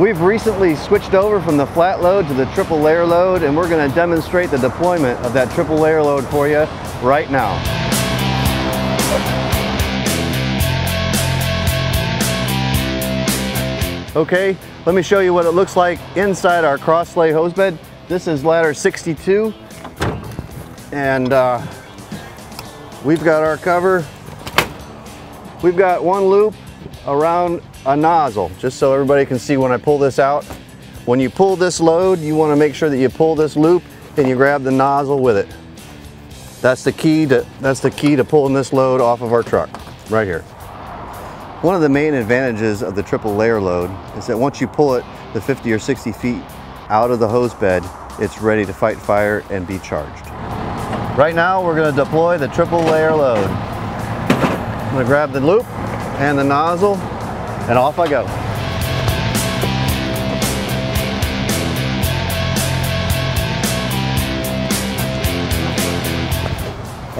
We've recently switched over from the flat load to the triple layer load and we're going to demonstrate the deployment of that triple layer load for you right now. Okay, let me show you what it looks like inside our cross lay hose bed. This is ladder 62 and uh, we've got our cover. We've got one loop around a nozzle, just so everybody can see when I pull this out. When you pull this load, you wanna make sure that you pull this loop and you grab the nozzle with it. That's the key to, that's the key to pulling this load off of our truck, right here. One of the main advantages of the triple layer load is that once you pull it the 50 or 60 feet out of the hose bed, it's ready to fight fire and be charged. Right now, we're gonna deploy the triple layer load. I'm gonna grab the loop and the nozzle and off I go.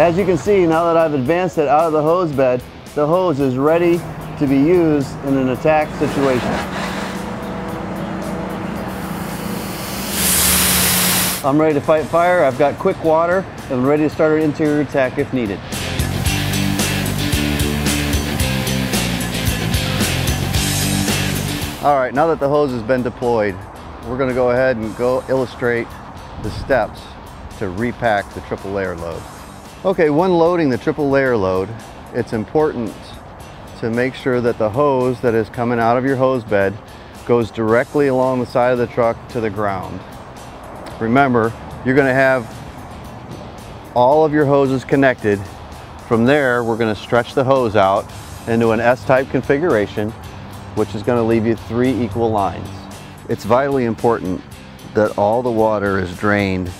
As you can see, now that I've advanced it out of the hose bed, the hose is ready to be used in an attack situation. I'm ready to fight fire. I've got quick water and I'm ready to start an interior attack if needed. All right, now that the hose has been deployed, we're gonna go ahead and go illustrate the steps to repack the triple layer load. Okay, when loading the triple layer load, it's important to make sure that the hose that is coming out of your hose bed goes directly along the side of the truck to the ground. Remember, you're gonna have all of your hoses connected. From there, we're gonna stretch the hose out into an S-type configuration which is going to leave you three equal lines. It's vitally important that all the water is drained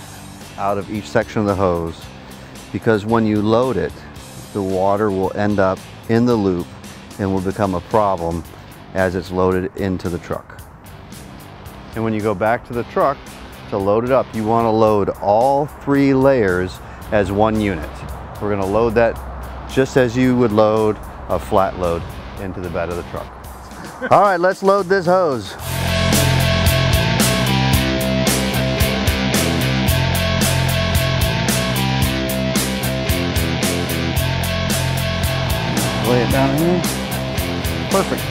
out of each section of the hose because when you load it, the water will end up in the loop and will become a problem as it's loaded into the truck. And when you go back to the truck to load it up, you want to load all three layers as one unit. We're going to load that just as you would load a flat load into the bed of the truck. All right, let's load this hose. Lay it down here. Perfect.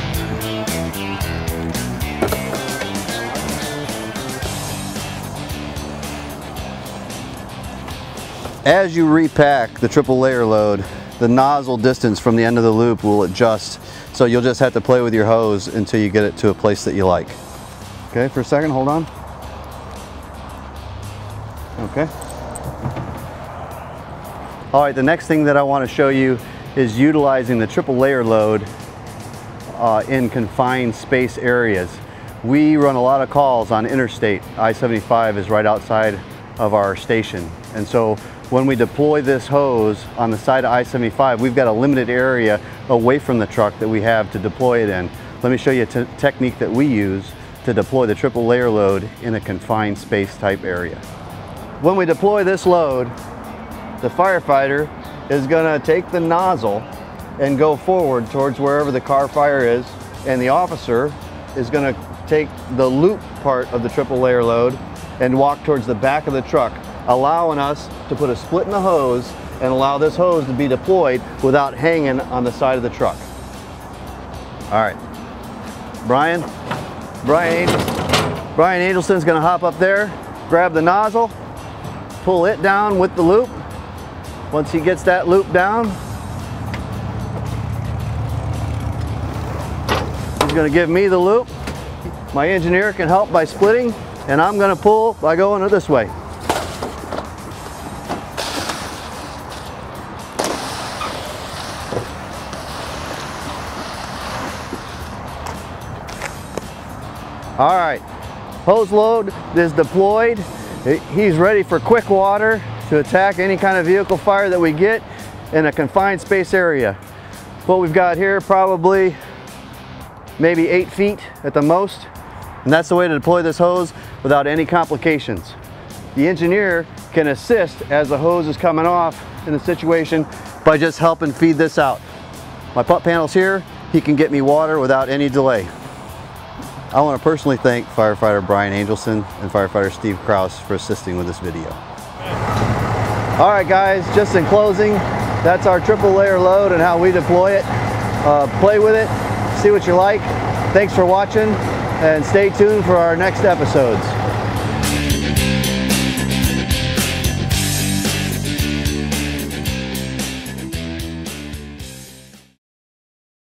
As you repack the triple layer load, the nozzle distance from the end of the loop will adjust. So you'll just have to play with your hose until you get it to a place that you like. Okay, for a second, hold on. Okay. All right, the next thing that I want to show you is utilizing the triple layer load uh, in confined space areas. We run a lot of calls on interstate. I-75 is right outside of our station. And so when we deploy this hose on the side of I-75, we've got a limited area away from the truck that we have to deploy it in. Let me show you a technique that we use to deploy the triple layer load in a confined space type area. When we deploy this load, the firefighter is gonna take the nozzle and go forward towards wherever the car fire is, and the officer is gonna take the loop part of the triple layer load and walk towards the back of the truck allowing us to put a split in the hose and allow this hose to be deployed without hanging on the side of the truck. All right, Brian, Brian, Brian Angelson's gonna hop up there, grab the nozzle, pull it down with the loop. Once he gets that loop down, he's gonna give me the loop. My engineer can help by splitting, and I'm gonna pull by going this way. All right, hose load is deployed. He's ready for quick water to attack any kind of vehicle fire that we get in a confined space area. What we've got here probably maybe eight feet at the most. And that's the way to deploy this hose without any complications. The engineer can assist as the hose is coming off in the situation by just helping feed this out. My pump panel's here. He can get me water without any delay. I want to personally thank firefighter Brian Angelson and firefighter Steve Kraus for assisting with this video. All right guys, just in closing, that's our triple layer load and how we deploy it. Uh, play with it, see what you like. Thanks for watching and stay tuned for our next episodes.